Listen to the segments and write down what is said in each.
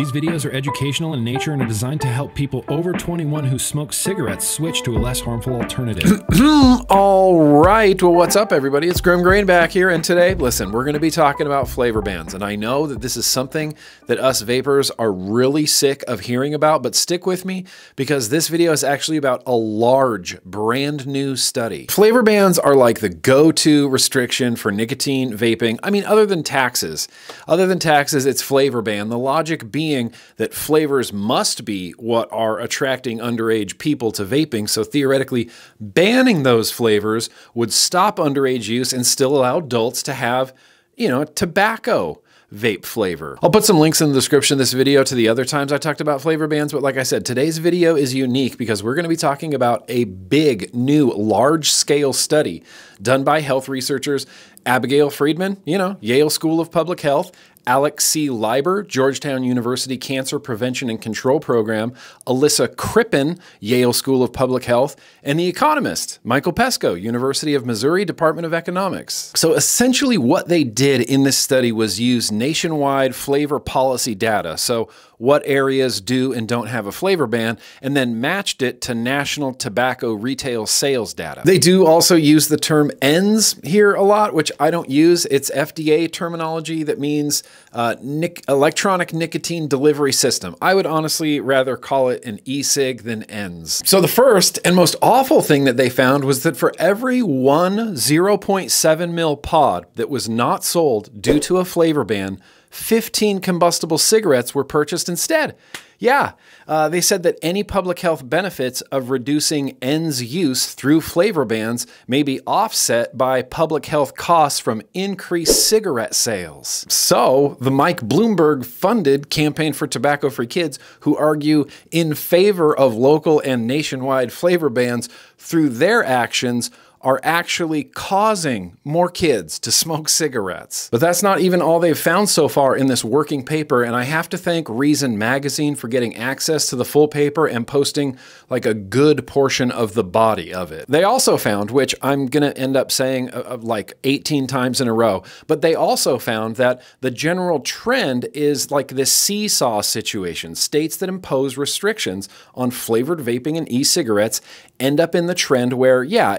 These videos are educational in nature and are designed to help people over 21 who smoke cigarettes switch to a less harmful alternative. All right. Well, what's up, everybody? It's Grimm Green back here. And today, listen, we're going to be talking about flavor bans. And I know that this is something that us vapers are really sick of hearing about, but stick with me because this video is actually about a large, brand new study. Flavor bans are like the go to restriction for nicotine vaping. I mean, other than taxes, other than taxes, it's flavor ban. The logic being that flavors must be what are attracting underage people to vaping. So theoretically, banning those flavors would stop underage use and still allow adults to have, you know, tobacco vape flavor. I'll put some links in the description of this video to the other times I talked about flavor bans, but like I said, today's video is unique because we're going to be talking about a big, new, large-scale study done by health researchers Abigail Friedman, you know, Yale School of Public Health, Alex C. Liber, Georgetown University Cancer Prevention and Control Program, Alyssa Crippen, Yale School of Public Health, and The Economist, Michael Pesko, University of Missouri Department of Economics. So essentially what they did in this study was use nationwide flavor policy data. So what areas do and don't have a flavor ban, and then matched it to national tobacco retail sales data. They do also use the term ENDS here a lot, which I don't use. It's FDA terminology that means uh, nic electronic nicotine delivery system. I would honestly rather call it an e-cig than ENDS. So the first and most awful thing that they found was that for every one 0.7 mil pod that was not sold due to a flavor ban, 15 combustible cigarettes were purchased instead. Yeah, uh, they said that any public health benefits of reducing ENDS use through flavor bans may be offset by public health costs from increased cigarette sales. So, the Mike Bloomberg funded Campaign for Tobacco Free Kids, who argue in favor of local and nationwide flavor bans through their actions, are actually causing more kids to smoke cigarettes. But that's not even all they've found so far in this working paper, and I have to thank Reason Magazine for getting access to the full paper and posting like a good portion of the body of it. They also found, which I'm gonna end up saying uh, uh like 18 times in a row, but they also found that the general trend is like this seesaw situation. States that impose restrictions on flavored vaping and e-cigarettes end up in the trend where, yeah,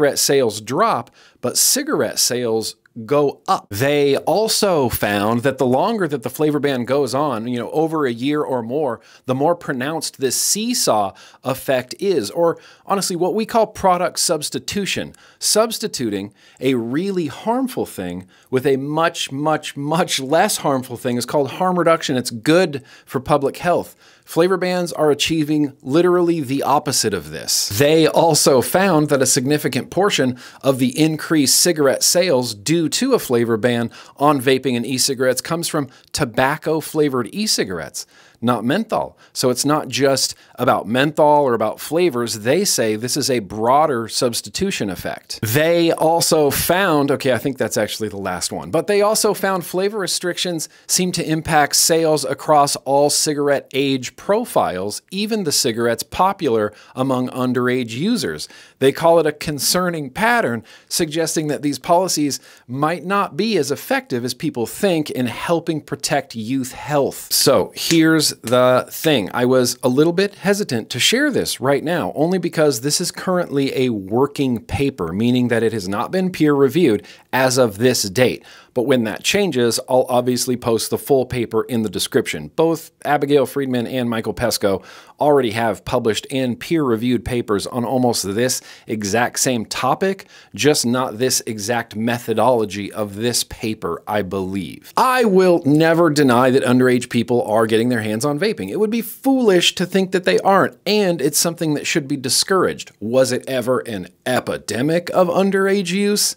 e-cigarette sales drop, but cigarette sales go up. They also found that the longer that the flavor ban goes on, you know, over a year or more, the more pronounced this seesaw effect is, or honestly, what we call product substitution. Substituting a really harmful thing with a much, much, much less harmful thing is called harm reduction. It's good for public health. Flavor bans are achieving literally the opposite of this. They also found that a significant portion of the increased cigarette sales due to a flavor ban on vaping and e-cigarettes comes from tobacco flavored e-cigarettes not menthol. So it's not just about menthol or about flavors. They say this is a broader substitution effect. They also found, okay, I think that's actually the last one, but they also found flavor restrictions seem to impact sales across all cigarette age profiles, even the cigarettes popular among underage users. They call it a concerning pattern, suggesting that these policies might not be as effective as people think in helping protect youth health. So here's the thing. I was a little bit hesitant to share this right now, only because this is currently a working paper, meaning that it has not been peer reviewed as of this date. But when that changes, I'll obviously post the full paper in the description. Both Abigail Friedman and Michael Pesko already have published and peer reviewed papers on almost this exact same topic, just not this exact methodology of this paper, I believe. I will never deny that underage people are getting their hands on vaping. It would be foolish to think that they aren't, and it's something that should be discouraged. Was it ever an epidemic of underage use?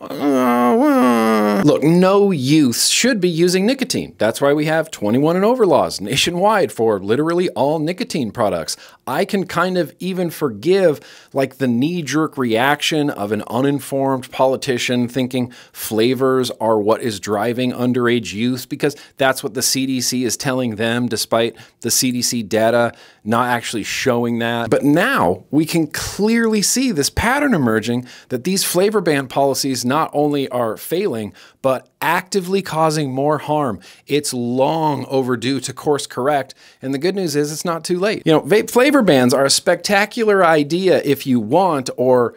Uh, Look, no youth should be using nicotine. That's why we have 21 and over laws nationwide for literally all nicotine products. I can kind of even forgive like the knee jerk reaction of an uninformed politician thinking flavors are what is driving underage use because that's what the CDC is telling them, despite the CDC data not actually showing that. But now we can clearly see this pattern emerging that these flavor ban policies not only are failing, but actively causing more harm. It's long overdue to course correct. And the good news is it's not too late. You know, vape flavor bans are a spectacular idea if you want or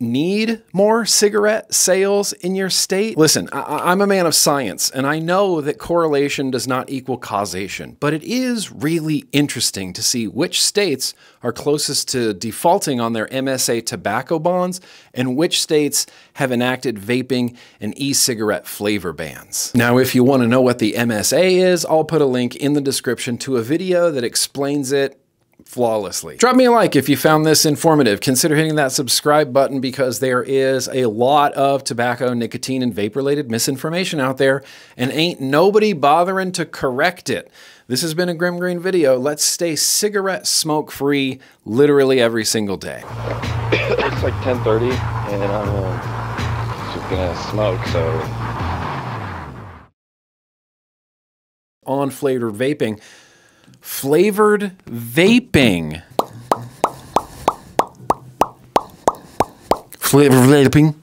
need more cigarette sales in your state? Listen, I- am a man of science, and I know that correlation does not equal causation, but it is really interesting to see which states are closest to defaulting on their MSA tobacco bonds and which states have enacted vaping and e cigarette flavor bans. Now, if you want to know what the MSA is, I'll put a link in the description to a video that explains it flawlessly. Drop me a like if you found this informative. Consider hitting that subscribe button because there is a lot of tobacco, nicotine, and vape related misinformation out there, and ain't nobody bothering to correct it. This has been a Grimm Green video. Let's stay cigarette smoke free literally every single day. it's like 10:30 and I'm uh, just gonna smoke, so on flavored vaping flavored vaping. Flavored vaping.